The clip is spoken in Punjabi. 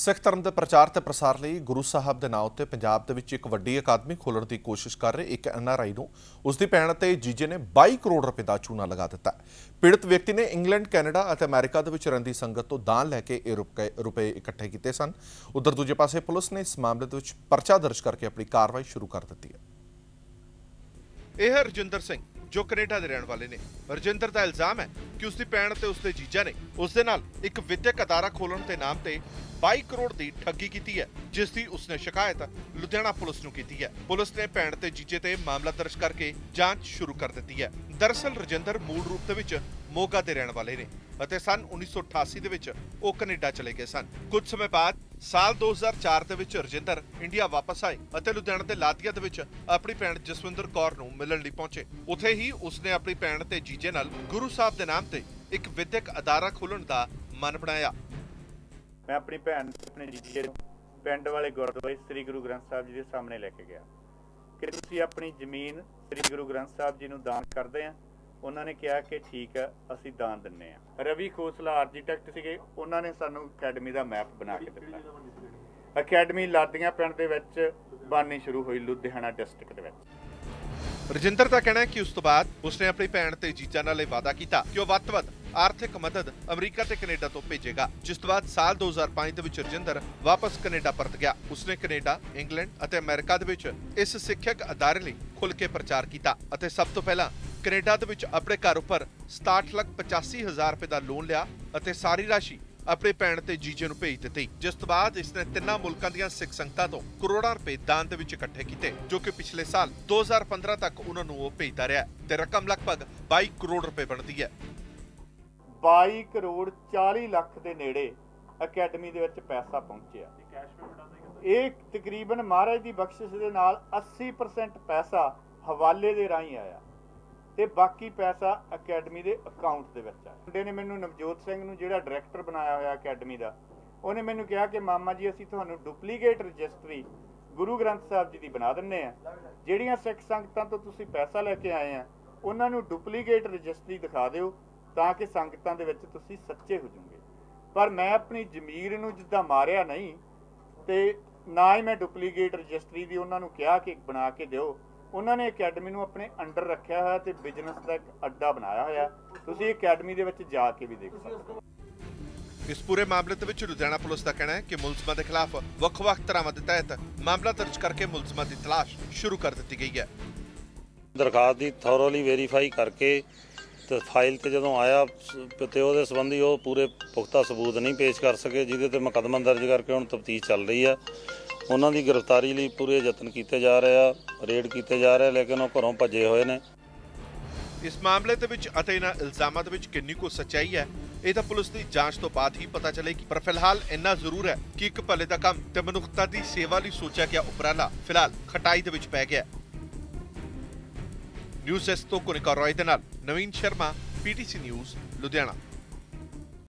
ਸਿੱਖ ਧਰਮ ਦੇ ਪ੍ਰਚਾਰ ਤੇ ਪ੍ਰਸਾਰ ਲਈ ਗੁਰੂ ਸਾਹਿਬ ਦੇ ਨਾਂ ਉੱਤੇ ਪੰਜਾਬ ਦੇ ਵਿੱਚ ਇੱਕ ਵੱਡੀ ਅਕਾਦਮੀ ਖੋਲਣ ਦੀ ਕੋਸ਼ਿਸ਼ ਕਰ ਰਹੇ ਇੱਕ ਐਨਆਰਆਈ ਨੂੰ। ਉਸ ਦੀ ਭੈਣ ਅਤੇ ਜੀਜੇ ਨੇ 22 ਕਰੋੜ ਰੁਪਏ ਦਾ ਚੂਨਾ ਲਗਾ ਦਿੱਤਾ। ਪੀੜਤ ਵਿਅਕਤੀ ਨੇ ਇੰਗਲੈਂਡ, ਕੈਨੇਡਾ ਅਤੇ ਅਮਰੀਕਾ ਦੇ ਵਿੱਚ ਰਹਿੰਦੀ ਸੰਗਤ ਤੋਂ ਦਾਨ ਲੈ ਕੇ ਇਹ ਰੁਪਏ ਰੁਪਏ ਇਕੱਠੇ ਕੀਤੇ ਸਨ। ਉਧਰ ਦੂਜੇ ਪਾਸੇ ਪੁਲਿਸ ਨੇ ਇਸ ਮਾਮਲੇ ਦੇ ਵਿੱਚ ਪਰਚਾ ਦਰਜ ਕਰਕੇ ਆਪਣੀ ਕਾਰਵਾਈ ਸ਼ੁਰੂ ਕਰ ਦਿੱਤੀ ਹੈ। ਇਹ ਹੈ ਰਜਿੰਦਰ ਸਿੰਘ ਜੋ ਕੈਨੇਡਾ ਦੇ ਰਹਿਣ ਵਾਲੇ ਨੇ। ਰਜਿੰਦਰ ਦਾ ਇਲਜ਼ਾਮ ਹੈ ਕਿ ਉਸ ਦੀ ਭੈਣ ਤੇ ਉਸ ਦੇ ਜੀਜਾ ਨੇ ਉਸ ਦੇ ਨਾਲ ਇੱਕ ਵਿਦਿਅਕ ਅਦਾਰਾ ਖੋਲਣ ਦੇ ਨਾਮ ਤੇ 22 ਕਰੋੜ ਦੀ ਠੱਗੀ ਕੀਤੀ ਹੈ, ਜਿਸ ਦੀ ਉਸਨੇ ਸ਼ਿਕਾਇਤ ਲੁਧਿਆਣਾ ਪੁਲਿਸ ਨੂੰ ਕੀਤੀ ਹੈ। ਪੁਲਿਸ ਨੇ ਭੈਣ ਤੇ ਜੀਜੇ ਤੇ ਮਾਮਲਾ ਦਰਜ ਕਰਕੇ ਜਾਂਚ ਸ਼ੁਰੂ ਕਰ ਦਿੱਤੀ ਹੈ। ਦਰਅਸਲ ਰਜਿੰਦਰ ਮੂਲ ਰੂਪ ਦੇ ਵਿੱਚ ਮੋਗਾ ਦੇ ਰਹਿਣ ਵਾਲੇ ਨੇ ਅਤੇ ਸਨ 1988 ਦੇ ਵਿੱਚ ਉਹ ਕੈਨੇਡਾ ਚਲੇ ਗਏ ਸਨ। ਕੁਝ ਸਮੇਂ ਬਾਅਦ ਸਾਲ 2004 ਦੇ ਵਿੱਚ ਰਜਿੰਦਰ ਇੰਡੀਆ ਵਾਪਸ ਆਏ ਅਤੇ ਲੁਧਿਆਣਾ ਦੇ ਲਾਦੀਆ ਦੇ ਵਿੱਚ ਆਪਣੀ ਭੈਣ ਜਸਵਿੰਦਰ ਕੌਰ ਨੂੰ ਮਿਲਣ ਲਈ ਪਹੁੰਚੇ। ਉੱਥੇ ਹੀ ਉਸਨੇ ਆਪਣੀ ਭੈਣ ਤੇ ਜੀਜੇ ਨਾਲ ਗੁਰੂ ਸਾਹਿਬ ਦੇ ਨਾਮ ਤੇ ਇੱਕ ਵਿਦਿਅਕ ਅਦਾਰਾ ਖੋਲਣ ਦਾ ਮਨ ਬਣਾਇਆ। ਮੈਂ ਆਪਣੀ ਭੈਣ ਆਪਣੇ ਜੀਜੇ ਨੂੰ ਪਿੰਡ ਵਾਲੇ ਗੁਰਦੁਆਰੇ ਸ੍ਰੀ ਗੁਰੂ ਗ੍ਰੰਥ ਸਾਹਿਬ ਜੀ ਦੇ ਸਾਹਮਣੇ ਲੈ ਕੇ ਗਿਆ। ਕਿ ਤੁਸੀਂ ਆਪਣੀ ਜ਼ਮੀਨ ਸ੍ਰੀ ਗੁਰੂ ਗ੍ਰੰਥ ਸਾਹਿਬ ਜੀ ਨੂੰ ਦਾਨ ਕਰਦੇ ਆ ਉਹਨਾਂ ਨੇ ਕਿਹਾ ਕਿ ਠੀਕ ਹੈ ਅਸੀਂ ਦਾਨ ਦਿੰਨੇ ਆ। ਰਵੀ ਖੋਸਲਾ ਆਰਕੀਟੈਕਟ ਸੀਗੇ, ਉਹਨਾਂ ਨੇ ਸਾਨੂੰ ਅਕੈਡਮੀ ਦਾ ਮੈਪ ਬਣਾ ਕੇ ਦਿੱਤਾ। ਅਕੈਡਮੀ ਲਾਡੀਆਂ ਪਿੰਡ ਦੇ ਵਿੱਚ ਬਣਨੀ ਸ਼ੁਰੂ ਹੋਈ ਲੁਧਿਆਣਾ ਡਿਸਟ੍ਰਿਕਟ ਦੇ ਵਿੱਚ। ਰਜਿੰਦਰ ਦਾ ਕਹਿਣਾ ਹੈ ਕਿ ਉਸ ਤੋਂ ਬਾਅਦ ਉਸਨੇ ਆਪਣੀ ਭੈਣ ਤੇ ਜੀਜਾ ਨਾਲ ਇਹ ਵਾਅਦਾ ਕੀਤਾ ਕਿ ਉਹ ਵੱਧ ਤੋਂ ਵੱਧ ਆਰਥਿਕ ਮਦਦ ਅਮਰੀਕਾ ਤੇ ਕੈਨੇਡਾ ਤੋਂ ਭੇਜੇਗਾ। ਜਿਸ ਤੋਂ ਬਾਅਦ ਸਾਲ 2005 ਦੇ ਵਿੱਚ ਰਜਿੰਦਰ ਵਾਪਸ ਕੈਨੇਡਾ ਪਰਤ ਗਿਆ। ਉਸਨੇ ਕੈਨੇਡਾ, ਇੰਗਲੈਂਡ ਅਤੇ ਅਮਰੀਕਾ ਦੇ ਵਿੱਚ ਇਸ ਸਿੱਖਿਅਕ ਅਦਾਰੇ ਲਈ ਖੁੱਲ੍ਹ ਕੇ ਪ੍ਰਚਾਰ ਕੀਤਾ ਅਤੇ ਸਭ ਤੋਂ ਪਹਿਲਾਂ ਕੈਨੇਡਾ ਦੇ ਵਿੱਚ ਆਪਣੇ ਘਰ ਉੱਪਰ 67 ਲੱਖ 85 ਹਜ਼ਾਰ ਰੁਪਏ ਦਾ ਲੋਨ ਲਿਆ ਅਤੇ ਸਾਰੀ ਰਾਸ਼ੀ ਆਪਣੇ ਭੈਣ ਤੇ ਜੀਜੇ ਨੂੰ ਭੇਜ ਦਿੱਤੀ। ਜਿਸ ਤੋਂ ਬਾਅਦ ਇਸਨੇ ਤਿੰਨਾਂ ਮੁਲਕਾਂ ਦੀਆਂ ਸਿੱਖ ਸੰਗਤਾਂ ਤੋਂ ਕਰੋੜਾਂ ਰੁਪਏ ਦਾਨ ਦੇ ਵਿੱਚ ਇਕੱਠੇ ਕੀਤੇ ਜੋ ਕਿ ਪਿਛਲੇ ਸਾਲ 2015 ਤੱਕ ਉਹਨਾਂ ਨੂੰ ਉਹ ਭੇਜਦਾ ਰਿਹਾ ਹੈ ਤੇ ਰਕਮ ਲਗਭਗ 22 ਕਰੋੜ ਰੁਪਏ ਬਣਦੀ ਹੈ। 22 ਕਰੋੜ 40 ਲੱਖ ਦੇ ਨੇੜੇ ਅਕੈਡਮੀ ਦੇ ਵਿੱਚ ਪੈਸਾ ਪਹੁੰਚਿਆ। ਇਹ ਤਕਰੀਬਨ ਮਹਾਰਾਜ ਦੀ ਬਖਸ਼ਿਸ਼ ਦੇ ਨਾਲ 80% ਪੈਸਾ ਹਵਾਲੇ ਦੇ ਰਾਹੀਂ ਆਇਆ। ਤੇ ਬਾਕੀ ਪੈਸਾ ਅਕੈਡਮੀ ਦੇ ਅਕਾਊਂਟ ਦੇ ਵਿੱਚ ਆਇਆ। ਮੁੰਡੇ ਨੇ ਮੈਨੂੰ ਨਵਜੋਤ ਸਿੰਘ ਨੂੰ ਜਿਹੜਾ ਡਾਇਰੈਕਟਰ ਬਣਾਇਆ ਹੋਇਆ ਅਕੈਡਮੀ ਦਾ, ਉਹਨੇ ਮੈਨੂੰ ਕਿਹਾ ਕਿ ਮਾਮਾ ਜੀ, ਅਸੀਂ ਤੁਹਾਨੂੰ ਡੁਪਲੀਕੇਟ ਰਜਿਸਟਰੀ ਗੁਰੂ ਗ੍ਰੰਥ ਸਾਹਿਬ ਜੀ ਦੀ ਬਣਾ ਦਿੰਨੇ ਆ ਜਿਹੜੀਆਂ ਸਿੱਖ ਸੰਗਤਾਂ ਤੋਂ ਤੁਸੀਂ ਪੈਸਾ ਲੈ ਕੇ ਆਏ ਆ, ਉਹਨਾਂ ਨੂੰ ਡੁਪਲੀਕੇਟ ਰਜਿਸਟਰੀ ਦਿਖਾ ਦਿਓ ਤਾਂ ਕਿ ਸੰਗਤਾਂ ਦੇ ਵਿੱਚ ਤੁਸੀਂ ਸੱਚੇ ਹੋ ਜਾਓਗੇ। ਪਰ ਮੈਂ ਆਪਣੀ ਜ਼ਮੀਰ ਨੂੰ ਜਿੱਦਾਂ ਮਾਰਿਆ ਨਹੀਂ, ਤੇ ਨਾ ਹੀ ਮੈਂ ਡੁਪਲੀਕੇਟ ਰਜਿਸਟਰੀ ਦੀ ਉਹਨਾਂ ਨੂੰ ਕਿਹਾ ਕਿ ਬਣਾ ਕੇ ਦਿਓ। ਉਹਨਾਂ ਨੇ ਅਕੈਡਮੀ ਨੂੰ ਆਪਣੇ ਅੰਡਰ ਰੱਖਿਆ ਹੋਇਆ ਤੇ ਬਿਜ਼ਨਸ ਦਾ ਇੱਕ ਅੱਡਾ ਬਣਾਇਆ ਹੋਇਆ। ਤੁਸੀਂ ਅਕੈਡਮੀ ਦੇ ਵਿੱਚ ਜਾ ਕੇ ਵੀ ਦੇਖ ਸਕਦੇ ਹੋ। ਇਸ ਪੂਰੇ ਮਾਮਲੇ ਦੇ ਵਿੱਚ ਲੁਧਿਆਣਾ ਪੁਲਿਸ ਦਾ ਕਹਿਣਾ ਹੈ ਕਿ ਮੁਲਜ਼ਮਾਂ ਦੇ ਖਿਲਾਫ ਵੱਖ-ਵੱਖ ਧਾਰਾਵਾਂ ਦੇ ਤਹਿਤ ਮਾਮਲਾ ਦਰਜ ਕਰਕੇ ਮੁਲਜ਼ਮਾਂ ਦੀ ਤਲਾਸ਼ ਸ਼ੁਰੂ ਕਰ ਦਿੱਤੀ ਗਈ ਹੈ। ਦਰਖਾਸਤ ਦੀ ਥੋਰੋਲੀ ਵੈਰੀਫਾਈ ਕਰਕੇ ਤੇ ਫਾਈਲ ਤੇ ਜਦੋਂ ਆਇਆ ਤੇ ਉਹਦੇ ਸੰਬੰਧੀ ਉਹ ਪੂਰੇ ਪੁਖਤਾ ਸਬੂਤ ਨਹੀਂ ਪੇਸ਼ ਕਰ ਸਕੇ ਜਿਹਦੇ ਤੇ ਮੁਕੱਦਮਾ ਦਰਜ ਕਰਕੇ ਹੁਣ ਤਫਤੀਸ਼ ਚੱਲ ਰਹੀ ਆ ਉਹਨਾਂ ਦੀ ਗ੍ਰਿਫਤਾਰੀ ਲਈ ਪੂਰੇ ਯਤਨ ਕੀਤੇ ਜਾ ਰਹੇ ਆ, ਰੇਡ ਕੀਤੇ ਜਾ ਰਹੇ ਲੇਕਿਨ ਉਹ ਘਰੋਂ ਭੱਜੇ ਹੋਏ ਨੇ। ਇਸ ਮਾਮਲੇ ਦੇ ਵਿੱਚ ਅਤੇ ਇਹਨਾਂ ਇਲਜ਼ਾਮਾਂ ਦੇ ਵਿੱਚ ਕਿੰਨੀ ਕੁ ਸੱਚਾਈ ਹੈ, ਇਹ ਤਾਂ ਪੁਲਿਸ ਦੀ ਜਾਂਚ ਤੋਂ ਬਾਅਦ ਹੀ ਪਤਾ ਚੱਲੇਗੀ। ਪਰ ਫਿਲਹਾਲ ਇੰਨਾ ਜ਼ਰੂਰ ਹੈ ਕਿ ਇੱਕ ਭਲੇ ਦਾ ਕੰਮ ਤੇ ਮਨੁੱਖਤਾ ਦੀ ਸੇਵਾ ਲਈ ਸੋਚਿਆ ਗਿਆ ਉਪਰਾਲਾ ਫਿਲਹਾਲ ਖਟਾਈ ਦੇ ਵਿੱਚ ਪੈ ਗਿਆ ਨਿਊਜ਼ ਐਸ ਤੋਂ ਕੋਨਿਕਾ ਰੋਏ ਦੇ ਨਾਲ ਨਵੀਨ ਸ਼ਰਮਾ ਪੀਟੀਸੀ ਨਿਊਜ਼, ਲੁਧਿਆਣਾ।